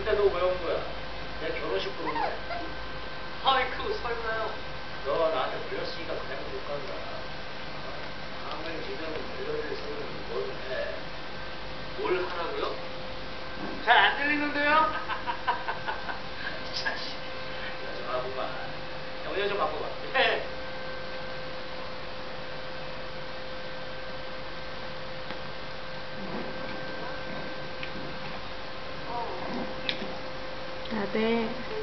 그때 너왜 온 거야? 내 결혼식 부르는데 아이쿠 설마요. 너 나한테 불렸으니까 그냥 못 간다. 다음에 지금 불러줄 생각은 뭐든 해. 뭘 하라고요? 잘 안 들리는데요? 자식, 여전하구만. 형, 여전 바꿔봐. 네. 다들